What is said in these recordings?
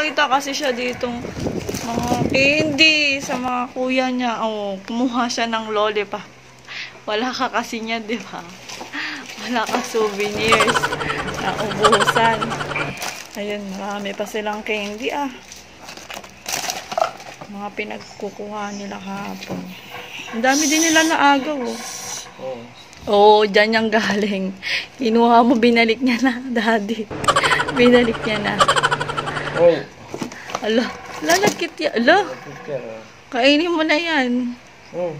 nakakita kasi siya dito mga candy sa mga kuya niya. Oh, kumuha siya ng lollipop. Wala ka kasi niya, di ba? Wala ka souvenirs na ubusan. Ayun, marami pa silang candy ah. Mga pinagkukuha nila kahapon. Ang dami din nila na agaw oh. Oo. Oo, dyan yung galing. Kinuha mo, binalik niya na, daddy. Binalik niya na. Oy. Ala, lalagkit yan. Ala, kainin mo na yan. Hmm.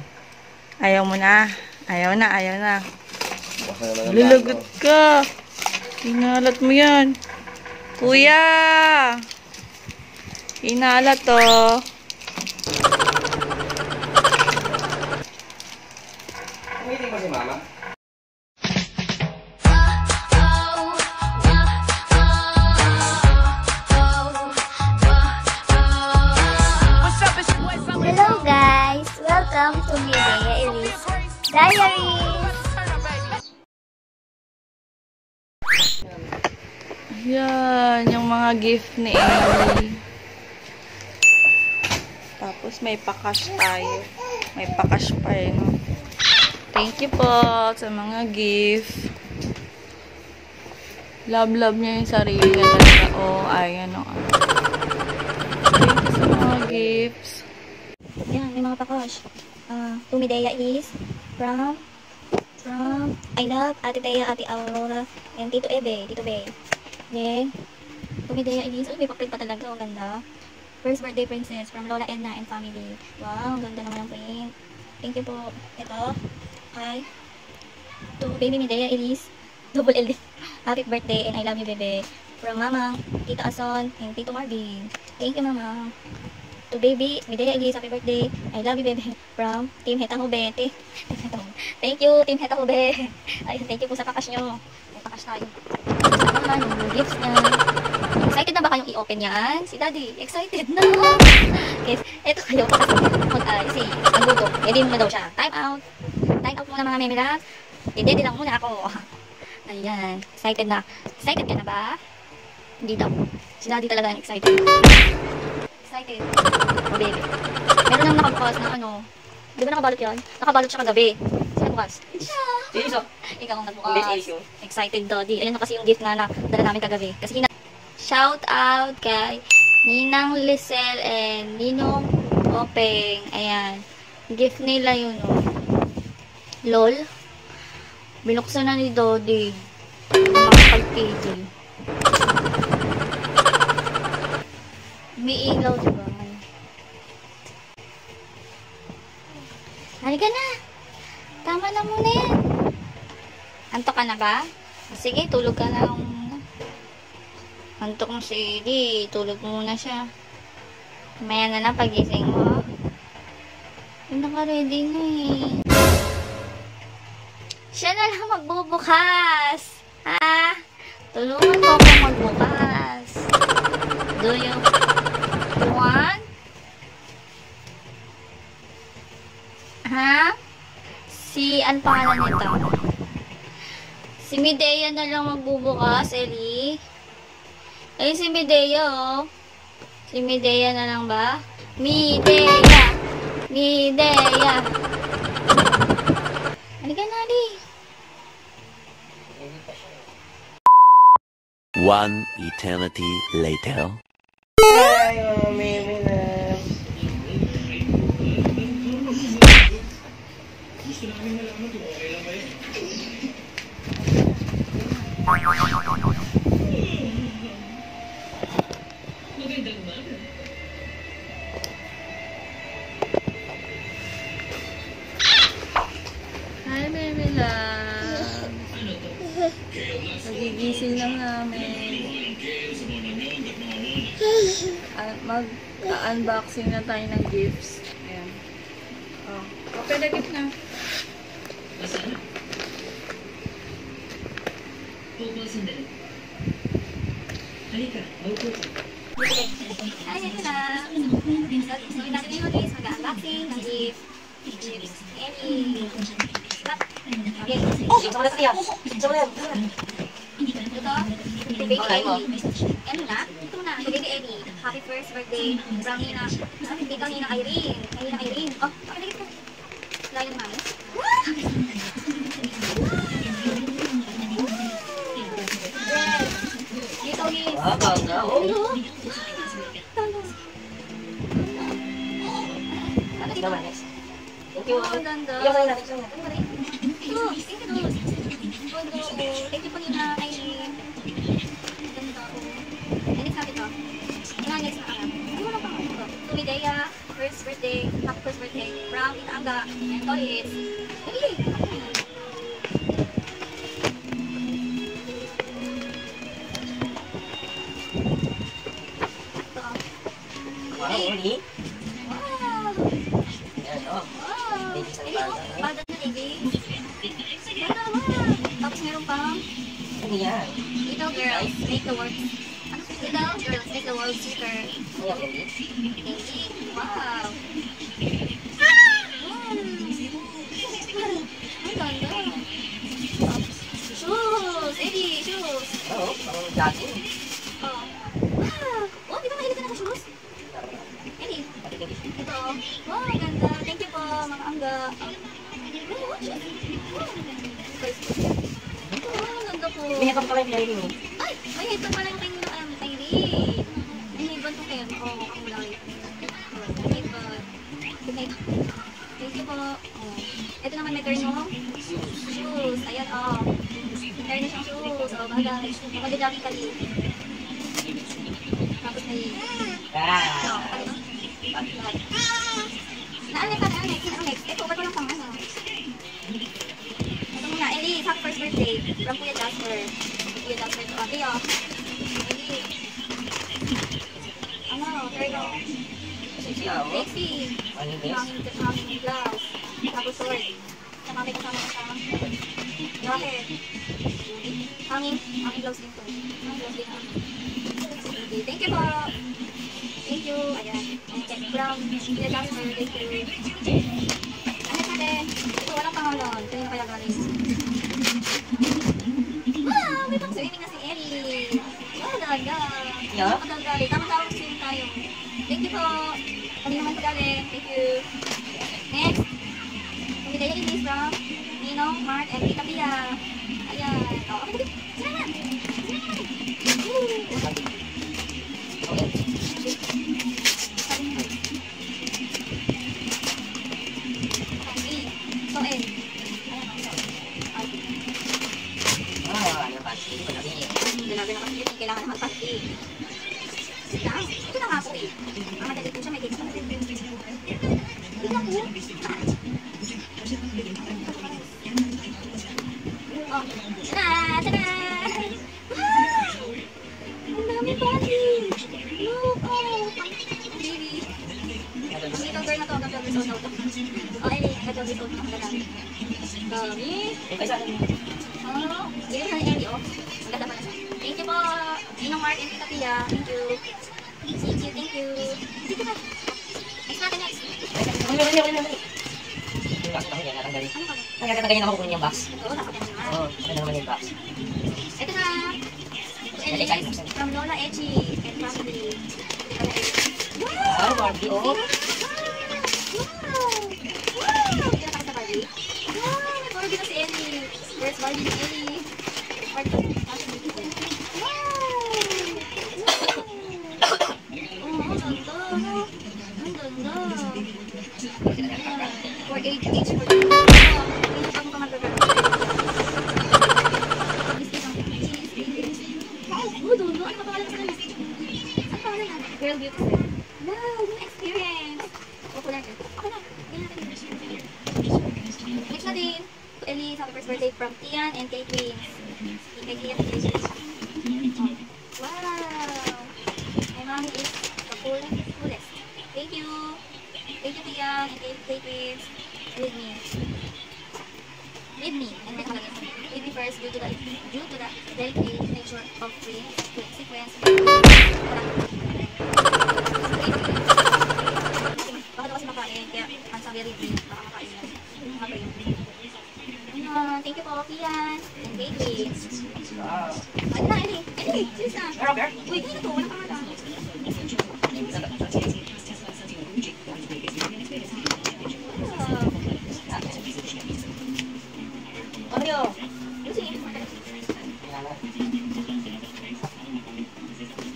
Ayaw mo na. Ayaw na, ayaw na. Bago. ka. Inalat mo yan. Kuya! Inalat to. Umiling ba si mama? Welcome to Medea Elise Diaries! Yan, yung mga gift ni Ellie. Tapos may pakash tayo. May pakash pa eh, no? Thank you po sa mga gift. Love-love niya yung sarili niya talaga. Oh, ayan o. ano. Thank you sa mga gifts. Yan, may mga pakosh. Uh, to Medea is from from I love Ate Thea, Ate Aurora, and Tito Ebe, Tito Be. Then, to Medea is, oh, may paprint pa talaga. Ang ganda. First birthday princess from Lola Edna and family. Wow, ang ganda naman ang print. Thank you po. Ito, ay, to baby Medea Elise, double L. Happy birthday and I love you, bebe. From Mama, Tita Ason, and Tito Marvin. Thank you, Mama. To baby, Medea Elise, happy birthday. I love you, bebe. From Team Hetang Ube. Te- Thank you, Team Hetang Ube. Ay, thank you po sa pakas nyo. May pakas tayo. Sa naman, yung gifts niya. Excited na ba kayong i-open yan? Si Daddy, excited na. Guys, eto kayo pa kasi mag, uh, si, ang gutom. Ready muna daw siya. Time out. Time out muna mga memilas. Hindi, lang muna ako. Ayan, excited na. Excited ka na ba? Hindi daw. Si Daddy talaga ang excited. Excited. Baby. Meron nang nakabukas na ano. Di ba nakabalot yan? Nakabalot siya kagabi. Sino bukas? Siya. Iso. Ikaw ang nagbukas. Excited, Daddy. Ayan na kasi yung gift na dala namin kagabi. Kasi hina- Shout out kay Ninang Lisel and Ninong Openg. Ayan. Gift nila yun, oh. LOL. Binuksan na ni Dodi. Makapag-KJ. May ilaw, diba? Halika na. Tama na muna yan. Antok ka na ba? Sige, tulog ka na lang muna. Antok mo si Edie. Tulog muna siya. Maya na na pagising mo. Ay, naka-ready na eh. Siya na lang magbubukas. Ha? Tulungan mo ako magbukas. Do you want? Ha? Si, ano pangalan nito? Si Medea na lang magbubukas, Eli. Eh, si Medea, oh. Si Medea na lang ba? Medea! Medea! Halika na, Ali. One eternity later. Ay, mga memilas. Hi, baby love. Nagigising lang namin. Ah, Mag-unboxing na tayo ng gifts. Ayan. Oh. Open the gift na. Ayan na. So, natin ngayon is mag-unboxing ng gift. Gifts. Any. Stop. Okay. Oh! Ito na siya. Ito. Baby Ellie. Ano na? Ito na. Baby Eddie, happy first birthday from Nina. Ah, hindi ka Nina Irene. Kay Nina Irene. Oh. Layo ni Mami. Yes. Dito, Miss. Ah, bangga. Oh. Next? Thank you. Oh, ganda. Ikaw sa'yo na, next sa'yo na. Ano ba rin? Ito, thank you. Ganda, oh. Thank you po Nina Irene. Ang ganda, oh. And next natin to. Mga next na alam. Ano wala pang ano to? To Medea, first birthday, happy first birthday, from Tita Aga, and Toys. Hey! From Kuya Jasper. Kuya Jasper to Ate, oh. Ellie. Ano, turn on. Sexy? Hanging, hanging blouse. Tapos sword. Saka may kasama kasama. Jacket. Hanging, hanging blouse din to. Hanging blouse din. Okay, thank you po. Thank you. Ayan. Okay, from Kuya Jasper. Thank you. Ano natin? Ito, walang pangalan. Ito yung kaya galing. Ang ganda. Tama-tama swimming tayo. Thank you po. Kanina po galing. Thank you. Next. Kumidaya Elise from Ninong, Mark, and Tita Pia. Ayan. O, okay. Sira na. Sira na. Ah, ano natin eh. Grabe naman yun, kailangan naman pati. Sit down. Ito na nga po eh. Ang madali po siya, may cake pa natin. Ito na po. Oh, tada! Tada! Wow! Ang dami pati! Look! Oh! Baby! Ang little girl na to, hanggang 12 years old na to. Oh, Ellie, hanggang 12 years old na. Ang dami. Dami. Yung box. Oo. Oo, ano naman yung box. Ito na. Ellie from Lola Echi and family. Ah, Barbie, oh. Wow! Wow! Wow! Hindi na sa Barbie. Wow! Barbie na si Ellie. Where's Barbie ni Ellie? Barbie. Wow! For age, age for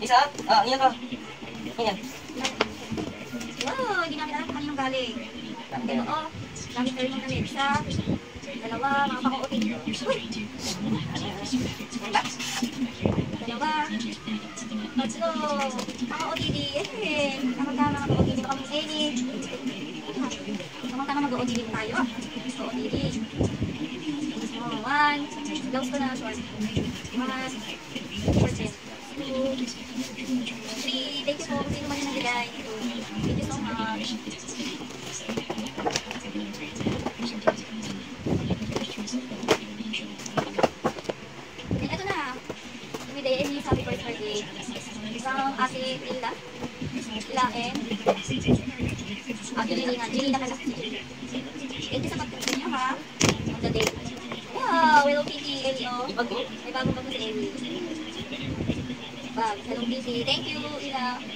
Isa? Ah, iyan ka. Iyan. Wow, ginamit namin kaninong galing. Oo, gamit na rin yung gamit. Isa, dalawa, mga pakuutin. Dalawa. Tatlo. Pakuutili. Ayan. Kamagkama mga pakuutili. Baka mong any. Kamagkama mag-uutili tayo. Pakuutili. One. Gloves ko na. One. One. po kung sino man yung nagbigay. Thank you so much. And ito na, tumiday ay happy birthday from Ate Lila. Lila and Ate Lila nga, Lila ka kasi. Ito sa pagkakas niya ha, on the day. Wow, Hello Kitty, Elio. May bago bago si Elio. Bag, Hello Kitty. Thank you, Ila.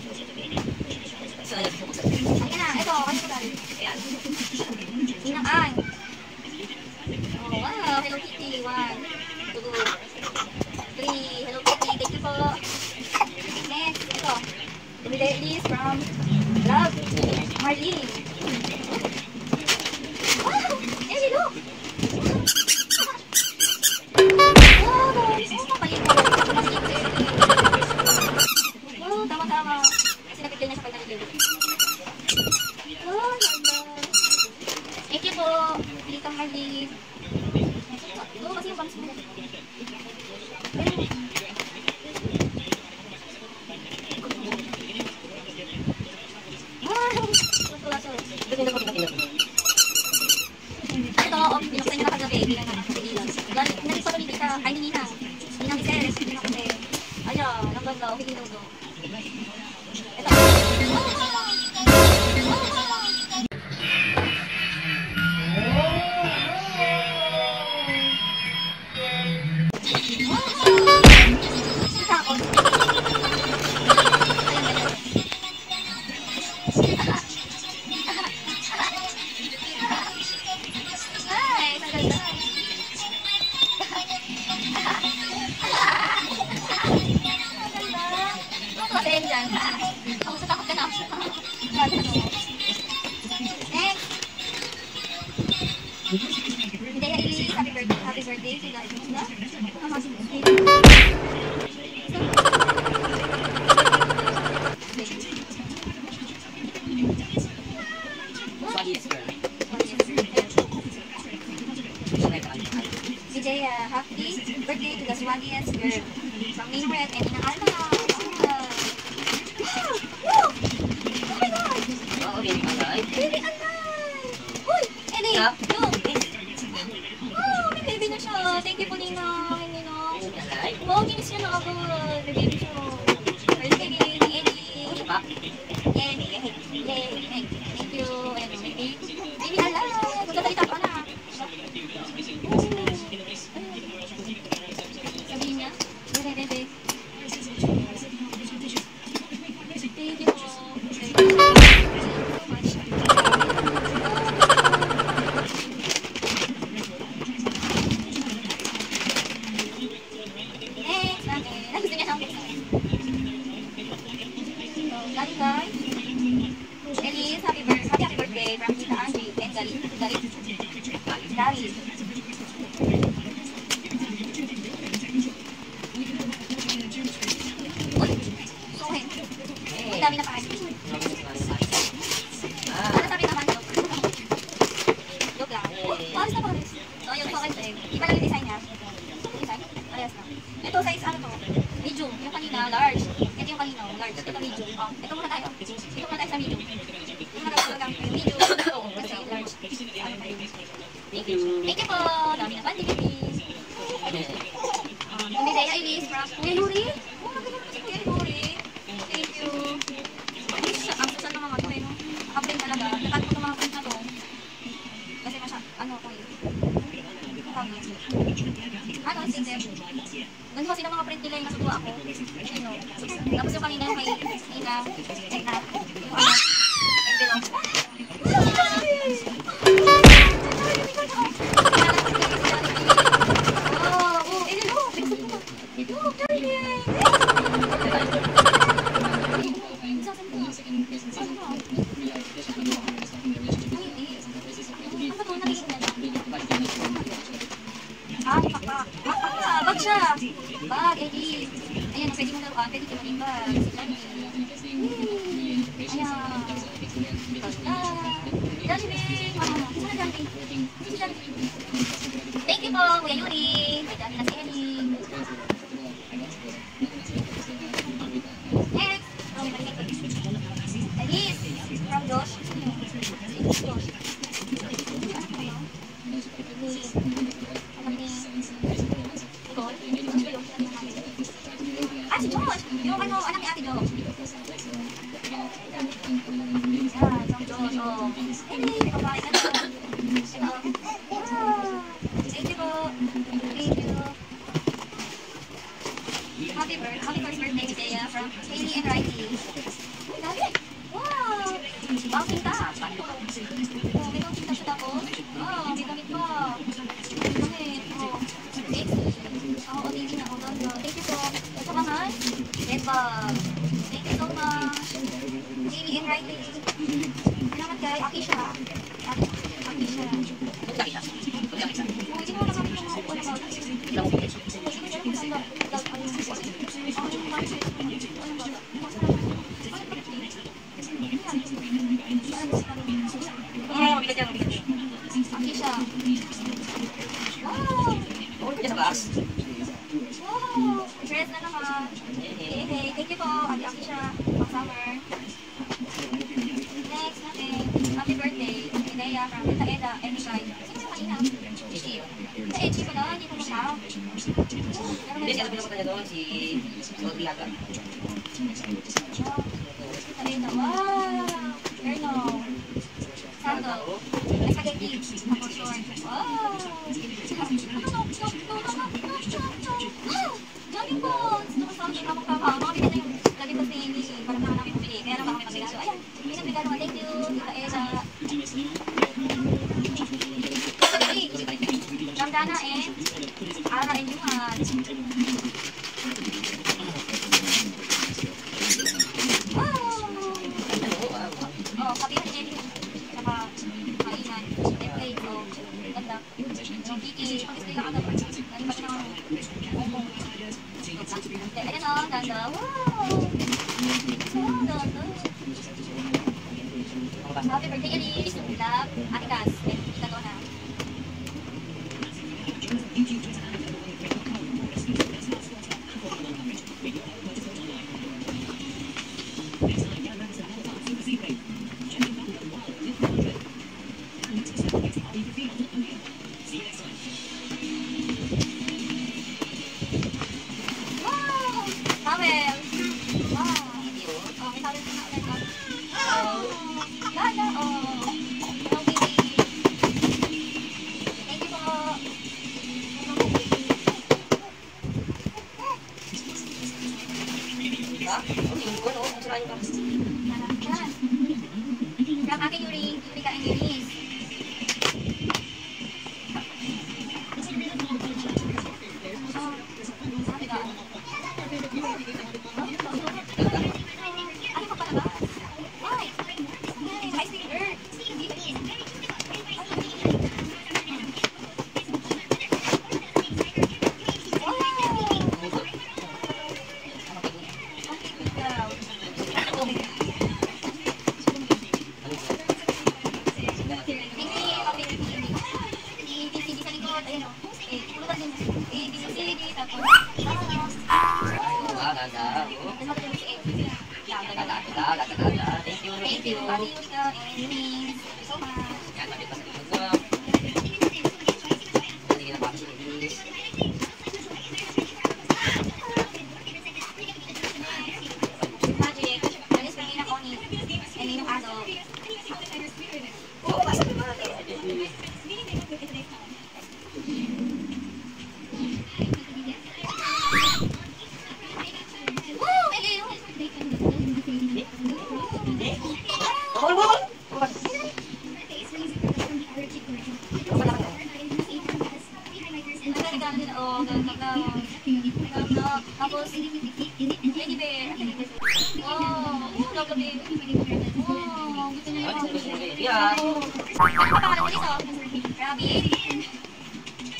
Kay Huri? Oo, magaling kasi kay Thank you. Siya, ang susan ng mga to eh. Nakaprint talaga. Nakat to. Kasi masya, ano ko eh. Ano, ang sinde? Ganun kasi ng mga print nila yung nasutuwa ako. Tapos yung kanina yung may. Ina. po. Ate Aki siya. Pang summer. Next natin. Happy birthday. Inea ah. from Tita Eda. Anytime. Sino siya kanina? Echi yun. Sa Echi ko na. Hindi ko masaw. Hindi siya sabi na ko doon. Si Sol Bilaga. Tita Eda. Wow! Erno. Santo. Ay, spaghetti. Ako short. Wow!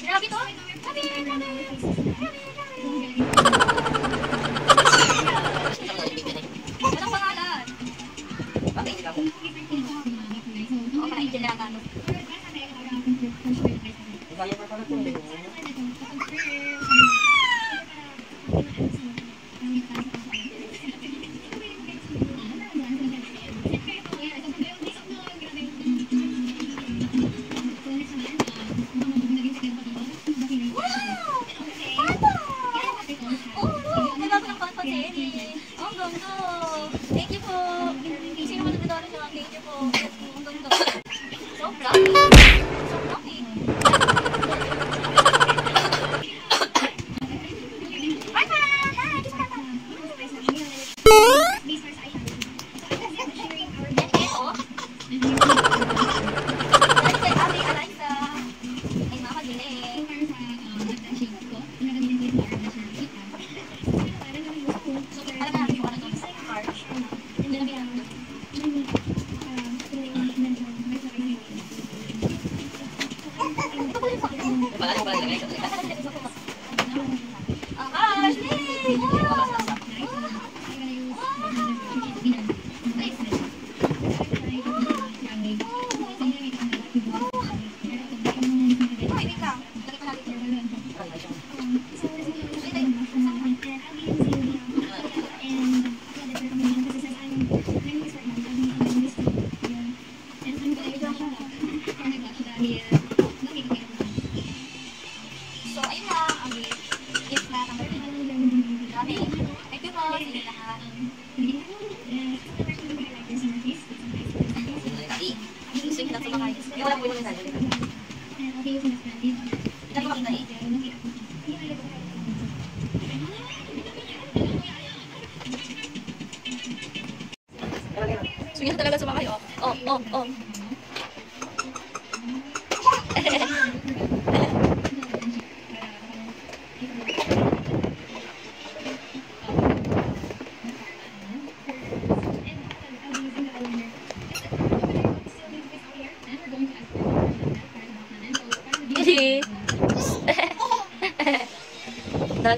Grabe to. Grabe, grabe. Grabe, grabe. Anong pangalan? Bakit nila ko? O, kailangan. Kaya pa pala. Eh. ばいじゃないか。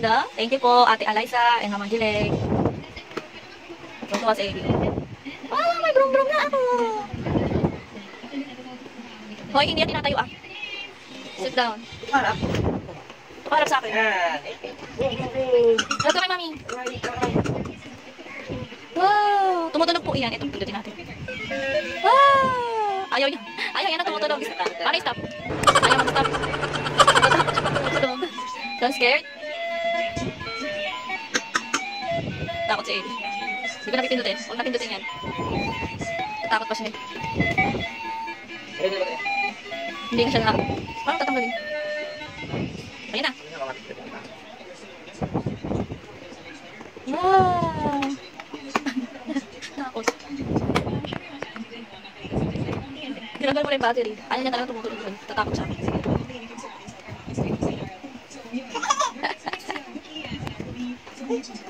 Dada, thank you po, Ate Eliza and Mama Jileg. Tutuwa sa Eli. Ah, may brum-brum na ako. Hoy, hindi yan tinatayo ah. Sit down. Tukarap sa akin. Lagto kay mami. Wow! Tumutunog po iyan. Ito, pindutin natin. Wow! Ayaw niya. Ayaw niya na tumutunog. Paano stop? Ayaw mag-stop. So scared? Takot si Eddie. Hindi ko napipindutin. Huwag napindutin yan. Takot pa siya. Hindi na siya na. Parang tatanggalin. Ayun na. Wow! Takot. Tinanggal mo na yung battery. Ayaw niya talaga tumutunog yun. Tatakot siya. No,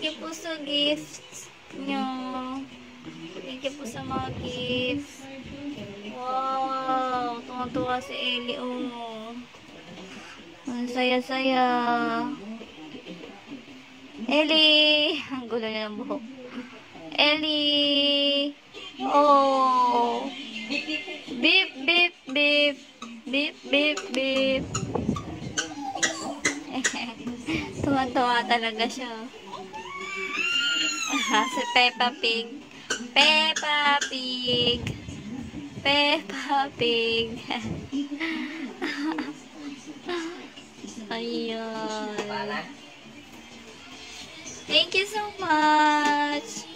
Thank you po sa gifts niyo. Thank you po sa mga gifts. Wow! Tuwa-tuwa si Ellie, oh. Ang saya-saya. Ellie! Ang gulo na ng buhok. Ellie! Oh! Beep, beep, beep. Beep, beep, beep. Tuwa-tuwa talaga siya. Si Peppa Pig. Peppa Pig. Peppa Pig. Ayun. Thank you so much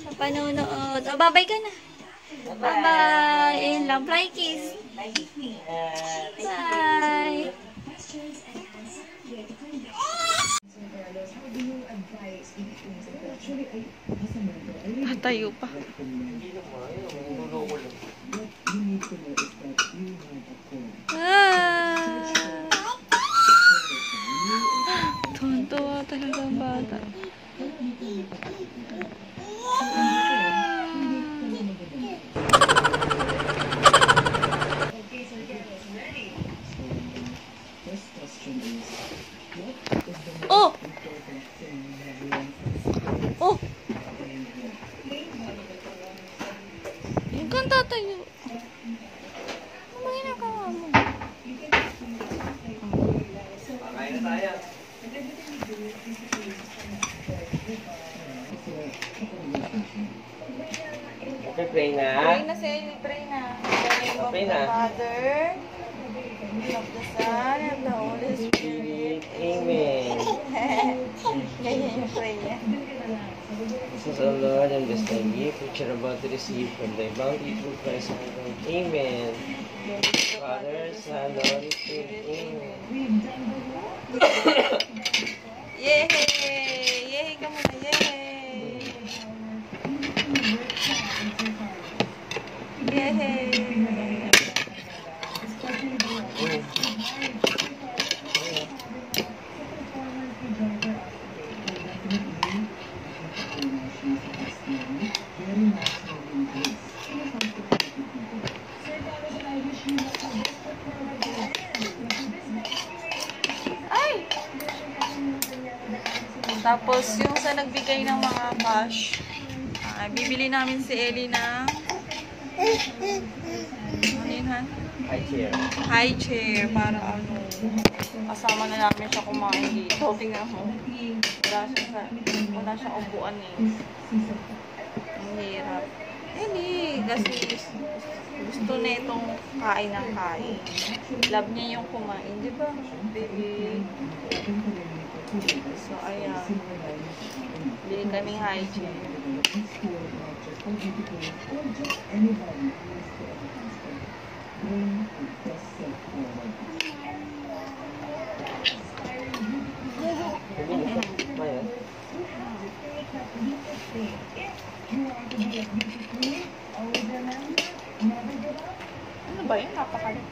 sa panonood. O, babay ka na. Bye-bye. Ayun lang. Fly kiss. Bye. Tatayo pa. Ah! Tuwan-tuwa talaga ang bata. Oh! Oh! Huwag kang tatayo. Ano ba ginagawa mo? Okay, pray na. Pray na si Ellie, pray na. In the name of Pray the na. Father, of the Son, and the Holy Spirit. Amen. Ganyan yung pray niya. Jesus, O Lord, and bless thy gift which you're about to receive from thy bounty through Christ our Lord. Amen. Father, Son, Holy Spirit. Amen. Yay! Yay ka muna, yay! Yay! Ay! Tapos, yung sa nagbigay ng mga cash, ah, bibili namin si Ellie ng ano yun, Han? Hi, chair. high chair para ano, kasama na namin siya kumain dito. Tingnan mo. Wala siya sa, wala siya upuan eh. Ang hirap. Hindi, kasi gusto, na itong kain ng kain. Love niya yung kumain, di ba? Baby. So, ayan. Bili kaming high chair. Hindi na. Maya. Ano ba yun? Napakalit.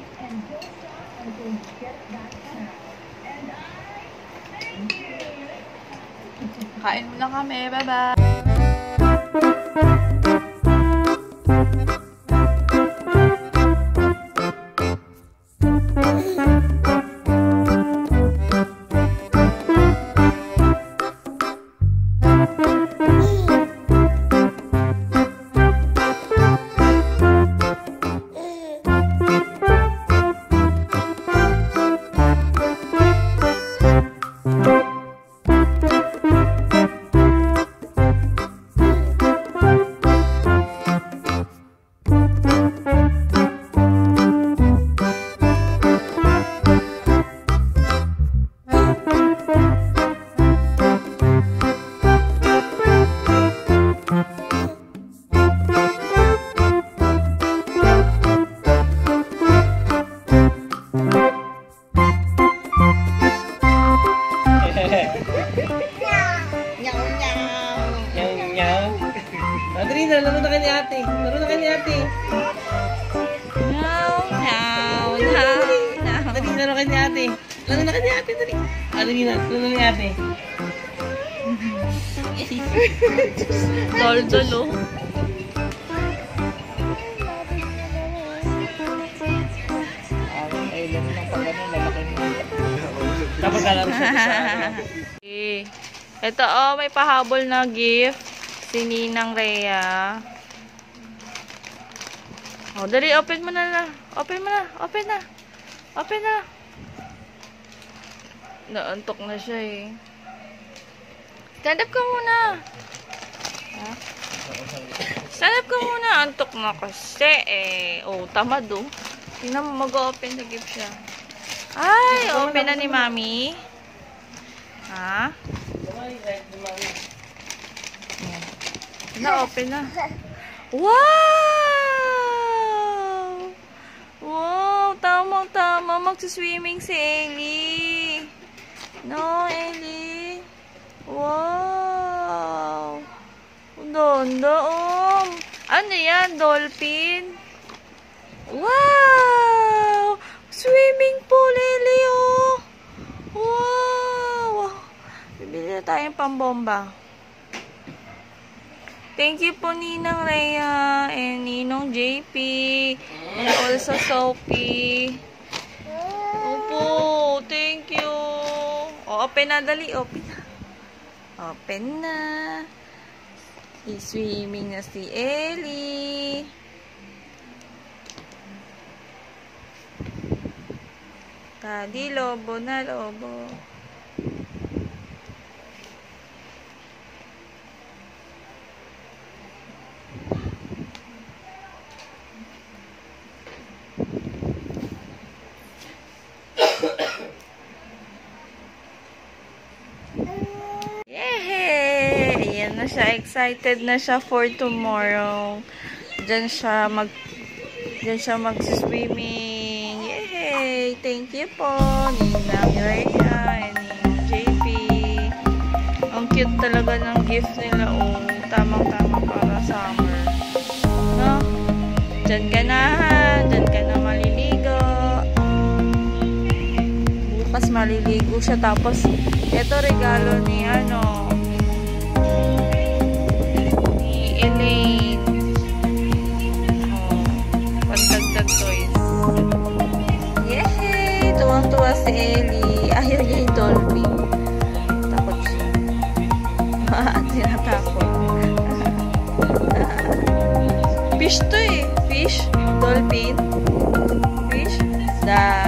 Kain muna kami. Bye-bye. May pahabol na gift. Si Ninang Rhea. Oh, dali, open mo na na. Open mo na. Open na. Open na. Naantok na siya eh. Stand up ka muna. Ha? Stand up ka muna. Antok na kasi eh. Oh, tamad oh. Tingnan mo, mag-open na gift siya. Ay, open na ni Mami. Ha? Na-open na. Wow! Wow! Tama-tama. Magsiswimming si Ellie. No, Ellie. Wow! Ganda, oh. Ano yan? Dolphin? Wow! Swimming pool, Ellie, oh. Wow! Bibili na tayong pambomba. Thank you po Ninang Rhea and Ninong JP and also Sophie. Opo, thank you. Open na, dali, open na. Open na. I-swimming na si Ellie. Tadi, lobo na, lobo. Yay! Ayan na siya. Excited na siya for tomorrow. Diyan siya mag Diyan siya mag-swimming. Yay! Thank you po, Ninang Rhea and JP. Ang cute talaga ng gift nila. Oh, tamang-tama para summer. No? Diyan ka na? Diyan ka na maliligo. Bukas maliligo siya. Tapos, ito regalo ni ano, Tuwang-tuwa si Ellie. Ayaw niya yung dolphin. Takot siya. At tinatakot. Fish to eh. Fish. Dolphin. Fish. Daddy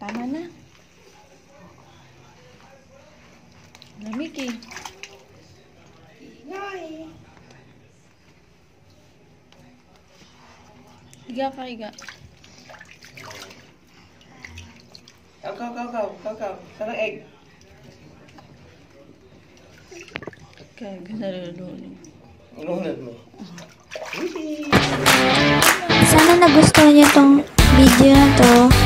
Tama na. Lamig eh. Higa ka, higa. Kaw, kaw, kaw, kaw, kaw, kaw. Saan ang egg? Kaya ganun Inunod mo. Sana nagustuhan niyo tong video na to.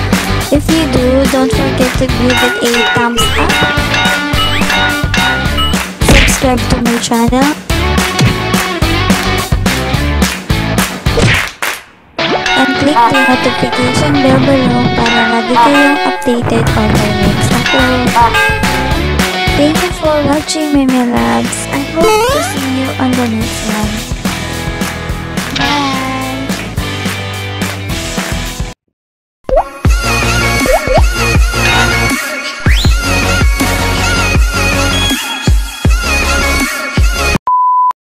If you do, don't forget to give it a thumbs up. Subscribe to my channel. And click the notification bell below para lagi kayong updated on my next upload. Thank you for watching, Mimi Labs. I hope to see you on the next one.